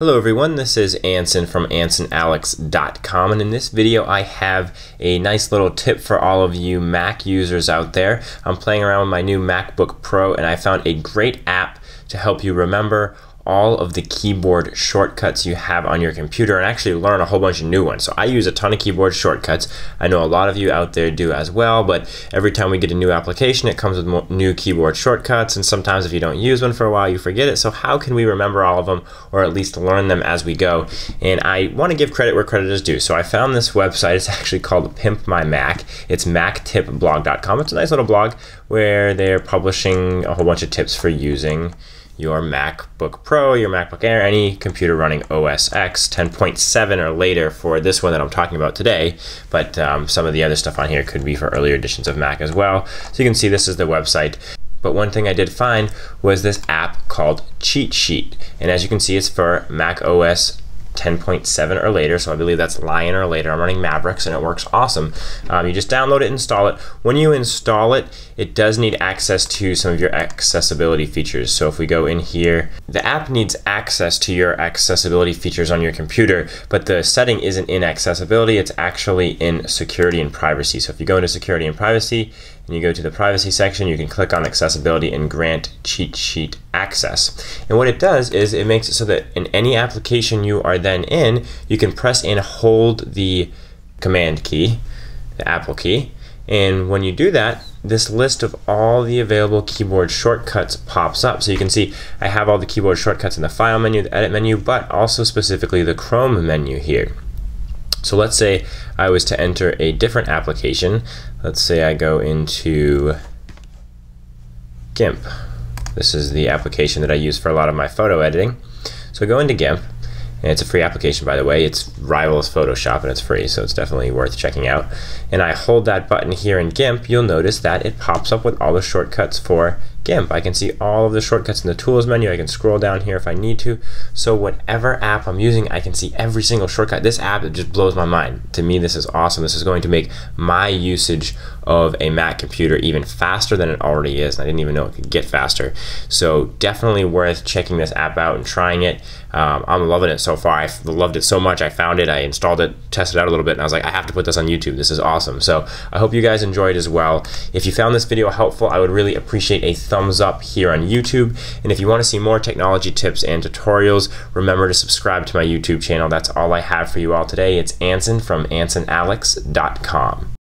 Hello everyone, this is Anson from AnsonAlex.com and in this video I have a nice little tip for all of you Mac users out there. I'm playing around with my new MacBook Pro and I found a great app to help you remember all of the keyboard shortcuts you have on your computer and actually learn a whole bunch of new ones. So I use a ton of keyboard shortcuts. I know a lot of you out there do as well, but every time we get a new application, it comes with new keyboard shortcuts. And sometimes if you don't use one for a while, you forget it. So how can we remember all of them or at least learn them as we go? And I want to give credit where credit is due. So I found this website. It's actually called Pimp My Mac. It's mactipblog.com. It's a nice little blog where they're publishing a whole bunch of tips for using your MacBook Pro, your MacBook Air, any computer running OS X 10.7 or later for this one that I'm talking about today. But um, some of the other stuff on here could be for earlier editions of Mac as well. So you can see this is the website. But one thing I did find was this app called Cheat Sheet. And as you can see, it's for Mac OS 10.7 or later, so I believe that's Lion or later. I'm running Mavericks and it works awesome. Um, you just download it, install it. When you install it, it does need access to some of your accessibility features. So if we go in here, the app needs access to your accessibility features on your computer, but the setting isn't in accessibility, it's actually in security and privacy. So if you go into security and privacy, and you go to the privacy section, you can click on accessibility and grant cheat sheet access. And what it does is it makes it so that in any application you are then in, you can press and hold the command key, the Apple key. And when you do that, this list of all the available keyboard shortcuts pops up. So you can see I have all the keyboard shortcuts in the file menu, the edit menu, but also specifically the Chrome menu here. So let's say I was to enter a different application. Let's say I go into GIMP. This is the application that I use for a lot of my photo editing. So I go into GIMP, and it's a free application by the way. It's rivals Photoshop and it's free, so it's definitely worth checking out. And I hold that button here in GIMP, you'll notice that it pops up with all the shortcuts for GIMP. I can see all of the shortcuts in the tools menu. I can scroll down here if I need to. So whatever app I'm using, I can see every single shortcut. This app, it just blows my mind. To me, this is awesome. This is going to make my usage of a Mac computer even faster than it already is. I didn't even know it could get faster. So definitely worth checking this app out and trying it. Um, I'm loving it so far. I loved it so much. I found it, I installed it, tested it out a little bit, and I was like, I have to put this on YouTube. This is awesome. So I hope you guys enjoyed as well. If you found this video helpful, I would really appreciate a thumbs up here on YouTube. And if you want to see more technology tips and tutorials, remember to subscribe to my YouTube channel. That's all I have for you all today. It's Anson from AnsonAlex.com.